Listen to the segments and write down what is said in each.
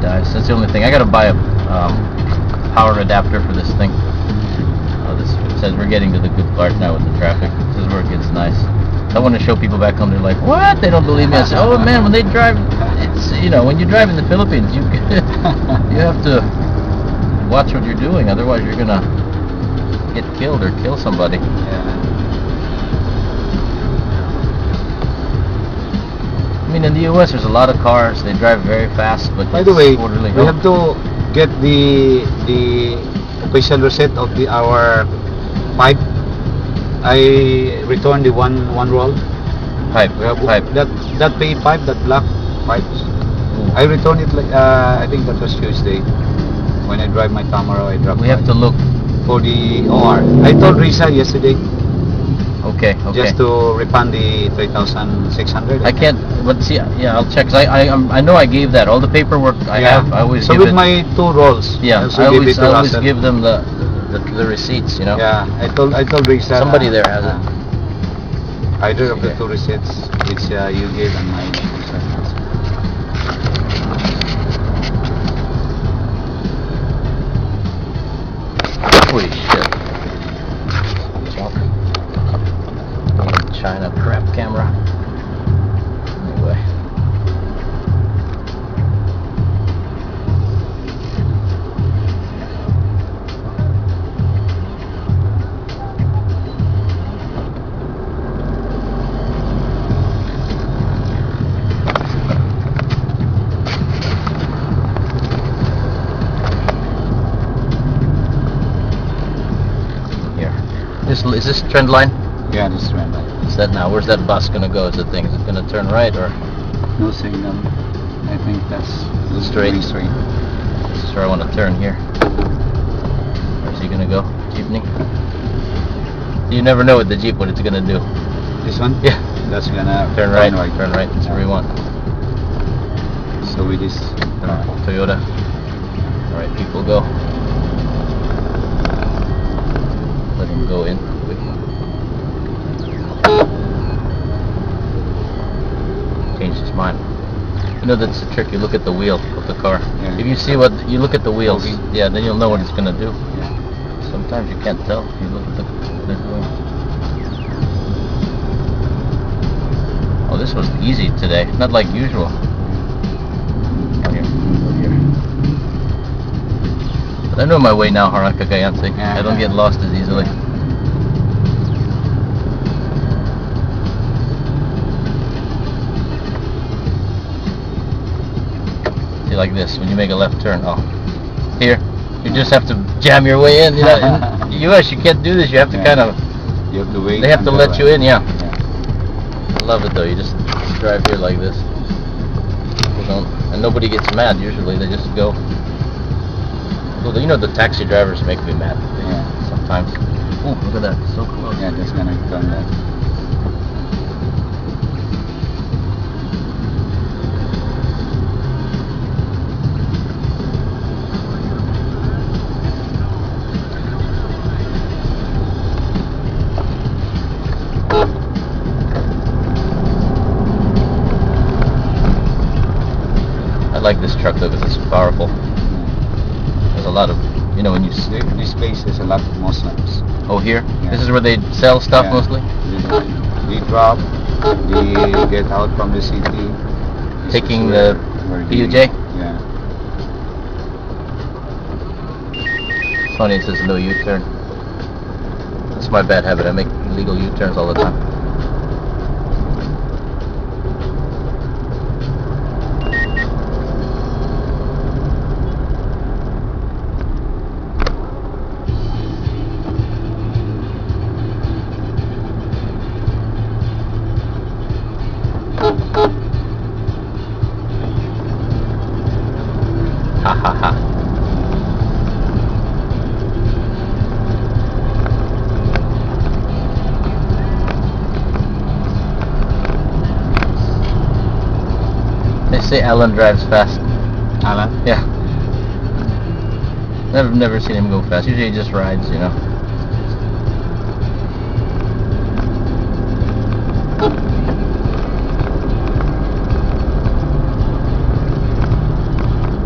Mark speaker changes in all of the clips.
Speaker 1: dies. That's the only thing. I gotta buy a um, power adapter for this thing. Oh, this says we're getting to the good part now with the traffic. This is where it gets nice. I want to show people back home. They're like, "What? They don't believe me." I say, "Oh man, when they drive, it's you know when you drive in the Philippines, you you have to watch what you're doing. Otherwise, you're gonna get killed or kill somebody."
Speaker 2: Yeah.
Speaker 1: I mean, in the U.S., there's a lot of cars. They drive very fast, but
Speaker 2: By the way,
Speaker 1: orderly.
Speaker 2: we have to get the the official receipt of the our pipe. I returned the one one roll.
Speaker 1: pipe,
Speaker 2: We have
Speaker 1: pipe.
Speaker 2: that that pay pipe, that black pipe.
Speaker 1: Ooh.
Speaker 2: I returned it like uh, I think that was Tuesday. When I drive my Tamaraw, I drop
Speaker 1: We have to look.
Speaker 2: for the OR. I told Risa yesterday
Speaker 1: Okay, okay.
Speaker 2: just to refund the 3,600.
Speaker 1: I can't. But see, yeah, I'll check. 'cause I, I, I'm- I know I gave that. All the paperwork I
Speaker 2: Yeah.
Speaker 1: have, I always
Speaker 2: so
Speaker 1: give
Speaker 2: with
Speaker 1: it.
Speaker 2: my two rolls.
Speaker 1: yeah,
Speaker 2: also
Speaker 1: I
Speaker 2: give
Speaker 1: always,
Speaker 2: it to
Speaker 1: I always
Speaker 2: Russell.
Speaker 1: give them the, the, the receipts. You know.
Speaker 2: Yeah, I told I told Risa.
Speaker 1: Somebody
Speaker 2: uh,
Speaker 1: there has it.
Speaker 2: uh, Either of the two receipts which uh, you gave and mine.
Speaker 1: Holy shit. China crap camera. Anyway. Here. This is this trend line?
Speaker 2: Yeah, this trend
Speaker 1: Is that now? Where's that bus gonna go? Is the thing? Is it gonna turn right or?
Speaker 2: No signal. I think that's
Speaker 1: Straight.
Speaker 2: going straight.
Speaker 1: This is where I want to turn here. Where's he gonna go? Jeepney? You never know with the Jeep what it's gonna do.
Speaker 2: This one?
Speaker 1: Yeah.
Speaker 2: That's gonna
Speaker 1: Turn right, turn right. Turn right. That's where we want.
Speaker 2: So with this.
Speaker 1: Uh, Toyota. Alright, people go. Let him go in. quick. Changed his mind. You know that's the trick. You look at the wheel of the car.
Speaker 2: Yeah.
Speaker 1: If you see what you look at the wheels,
Speaker 2: Okay.
Speaker 1: yeah, then you'll know what it's gonna do.
Speaker 2: Yeah.
Speaker 1: Sometimes you can't tell. You look at the what they're. Oh, this was easy today. Not like usual. Here, go here. But I know my way now, Haraka Gayanse.
Speaker 2: Yeah.
Speaker 1: I don't get lost as easily. Like this, when you make a left turn. Oh, here. You just have to jam your way in. You know, in the U.S., you can't do this. You have to
Speaker 2: Yeah.
Speaker 1: kind of.
Speaker 2: You have to wait.
Speaker 1: They have to let you in, yeah.
Speaker 2: yeah.
Speaker 1: I love it though. You just drive here like this. People don't, and nobody gets mad. Usually, they just go. Well, you know, the taxi drivers make me mad.
Speaker 2: Yeah.
Speaker 1: Sometimes. Oh, look at that! So close.
Speaker 2: Yeah, just gonna turn that.
Speaker 1: Like this truck though because it's powerful. There's a lot of, you know, when you. s-
Speaker 2: There- This place is a lot of Muslims.
Speaker 1: Oh, here.
Speaker 2: Yeah.
Speaker 1: This is where they sell stuff
Speaker 2: Yeah.
Speaker 1: mostly.
Speaker 2: They, they drop, they get out from the city. This
Speaker 1: Taking
Speaker 2: where-
Speaker 1: the
Speaker 2: where
Speaker 1: PUJ?
Speaker 2: Yeah.
Speaker 1: Funny, it says no U-turn. That's my bad habit. I make illegal U-turns all the time. Say Alan drives fast.
Speaker 2: Alan?
Speaker 1: Yeah. Never, never seen him go fast. Usually he just rides, you know.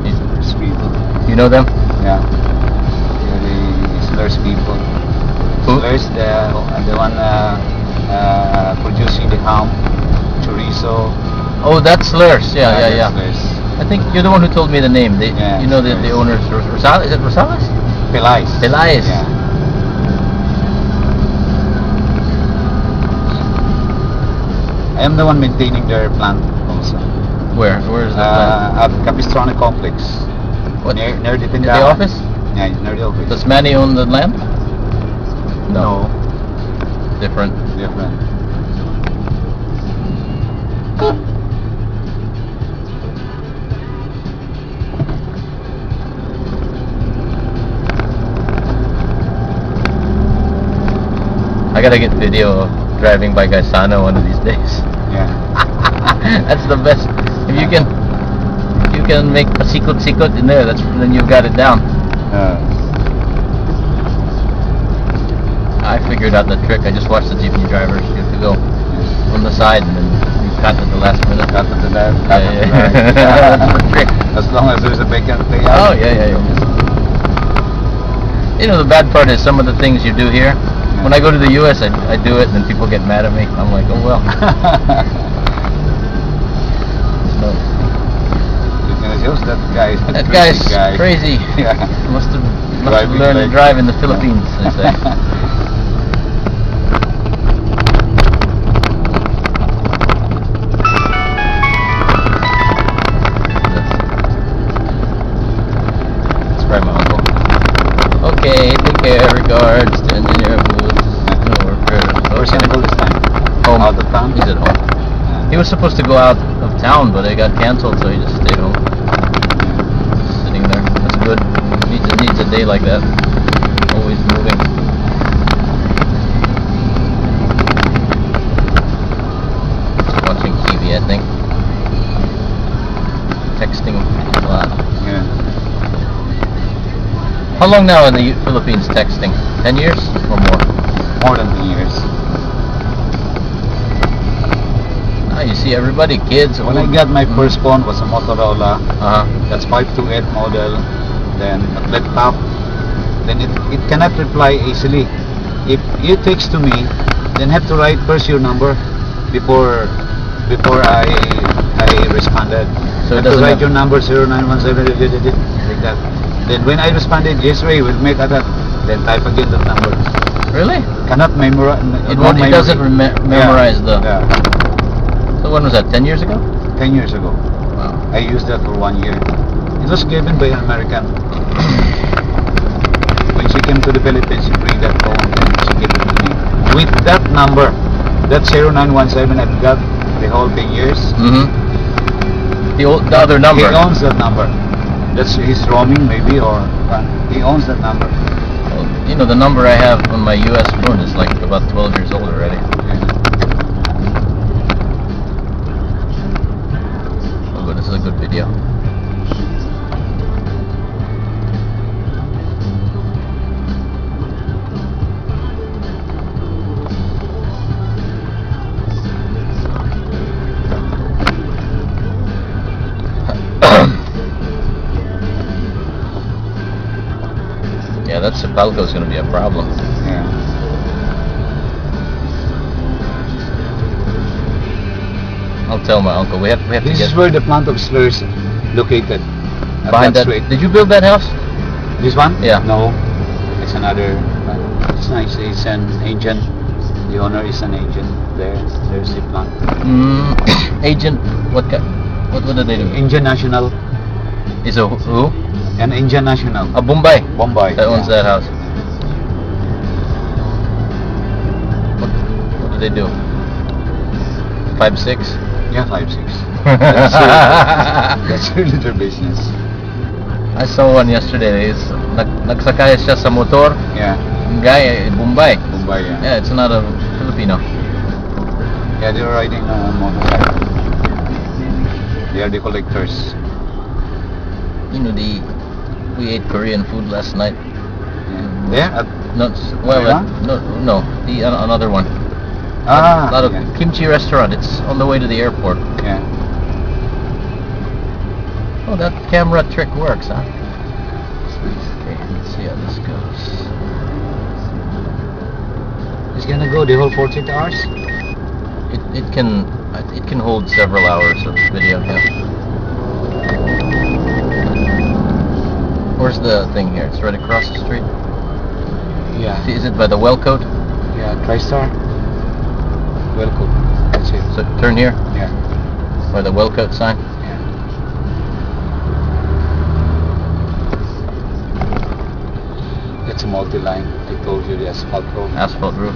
Speaker 1: He's You know them?
Speaker 2: Yeah. They're the Slers people.
Speaker 1: Who?
Speaker 2: Slers, the, the one uh, uh, producing the ham, chorizo.
Speaker 1: Oh, that's Slers. Yeah, yeah, yeah. I think you're the one who told me the name. They,
Speaker 2: Yeah,
Speaker 1: you know the, the owners. Ros- Rosales? Is it Rosales?
Speaker 2: Pelais.
Speaker 1: Pelais.
Speaker 2: Yeah. I am the one maintaining their plant also.
Speaker 1: Where? Where is the plant?
Speaker 2: Uh, at Capistrano Complex.
Speaker 1: What?
Speaker 2: Near, near the
Speaker 1: the office?
Speaker 2: Yeah, near the office.
Speaker 1: Does Manny own the land?
Speaker 2: no.
Speaker 1: Different.
Speaker 2: Different.
Speaker 1: Gotta get video of driving by Gaisano one of these days.
Speaker 2: Yeah.
Speaker 1: that's the best. If you can, if you can make a sikot sikot in there, that's then you've got it down.
Speaker 2: Uh,
Speaker 1: I figured out the trick. I just watched the jeepney drivers. You have to go from the side and then you cut at the last minute.
Speaker 2: cut to the left, cut
Speaker 1: Yeah,
Speaker 2: the
Speaker 1: yeah. That's the trick.
Speaker 2: As long as there's a vacant
Speaker 1: Oh yeah, yeah, yeah. You know the bad part is some of the things you do here. When I go to the U.S., I, I do it, and then people get mad at me. I'm like, oh well. So,
Speaker 2: that guy.
Speaker 1: that
Speaker 2: crazy
Speaker 1: guy's
Speaker 2: guy.
Speaker 1: crazy.
Speaker 2: Yeah.
Speaker 1: Must have, must have learned to drive in the Philippines. They say. supposed to go out of town, but it got canceled, so he just stayed home. Just sitting there. That's good. Needs a, needs a day like that. Always moving. Watching TV, I think. Texting a lot.
Speaker 2: Yeah.
Speaker 1: How long now in the Philippines texting? Ten years or more?
Speaker 2: More than 10 years.
Speaker 1: See everybody, kids.
Speaker 2: When I got my first phone was a Motorola.
Speaker 1: Uh-huh.
Speaker 2: That's 528 model. Then a flip top. Then it, it cannot reply easily. If you text to me, then have to write first your number before before I I responded.
Speaker 1: So it
Speaker 2: have to
Speaker 1: doesn't
Speaker 2: write your number 0917 like that. Then when I responded, yes, Ray, we'll make that. Then type again the number.
Speaker 1: Really?
Speaker 2: Cannot memorize.
Speaker 1: It it doesn't memorize the-
Speaker 2: Yeah.
Speaker 1: When was that? Ten years ago?
Speaker 2: Ten years ago.
Speaker 1: Wow.
Speaker 2: I used that for one year. It was given by an American. when she came to the Philippines, she bring that phone and she gave it to me. With that number, that 0917 I've got the whole 10 years.
Speaker 1: Mm-hmm. The old, the other number.
Speaker 2: He owns that number. That's his roaming maybe or uh, he owns that number.
Speaker 1: Well, you know, the number I have on my U.S. phone is like about 12 years old already. That CEPALCO is going to be a problem.
Speaker 2: Yeah.
Speaker 1: I'll tell my uncle. We have, we have
Speaker 2: This
Speaker 1: to
Speaker 2: is where the plant of Slers located. At
Speaker 1: behind that.
Speaker 2: street.
Speaker 1: Did you build that house?
Speaker 2: This one?
Speaker 1: Yeah.
Speaker 2: No. It's another. uh, It's nice. It's an agent. The owner is an agent. There. There's the plant.
Speaker 1: Mm, agent. What kind? What what do they do?
Speaker 2: Indian National.
Speaker 1: Is a who?
Speaker 2: An Indian National.
Speaker 1: A Bombay.
Speaker 2: Bombay.
Speaker 1: That owns
Speaker 2: yeah.
Speaker 1: that house. What, what do they do? Five six.
Speaker 2: Yeah, five six. That's, uh, that's really their business.
Speaker 1: I saw one yesterday. It's nag, nagsakay siya sa motor.
Speaker 2: Yeah.
Speaker 1: Guy, eh, Bombay.
Speaker 2: Bombay. Yeah.
Speaker 1: Yeah, it's not a Filipino.
Speaker 2: Yeah, they're riding a motorcycle. They are the collectors.
Speaker 1: You know the we ate Korean food last night.
Speaker 2: Yeah. There? At,
Speaker 1: No, well, uh, no, no, the uh, another one.
Speaker 2: ah.
Speaker 1: a lot of
Speaker 2: yeah.
Speaker 1: kimchi restaurant. It's on the way to the airport.
Speaker 2: yeah.
Speaker 1: Oh, that camera trick works, huh? Let's see how this goes.
Speaker 2: It's gonna go the whole 48 hours?
Speaker 1: It, it can it can hold several hours of video. Yeah. Where's the thing here? It's right across the street.
Speaker 2: Yeah.
Speaker 1: See, Is it by the well coat?
Speaker 2: Yeah, TriStar. Welcome. That's it.
Speaker 1: So turn here
Speaker 2: Yeah.
Speaker 1: by the well coat sign.
Speaker 2: Yeah. It's a multi-line. I told you the asphalt road.
Speaker 1: Asphalt roof.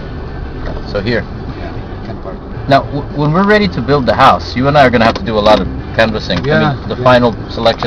Speaker 1: So here.
Speaker 2: Yeah, can park.
Speaker 1: Now, w- when we're ready to build the house, you and I are going to have to do a lot of canvassing. I
Speaker 2: Yeah,
Speaker 1: mean, the
Speaker 2: yeah.
Speaker 1: final selection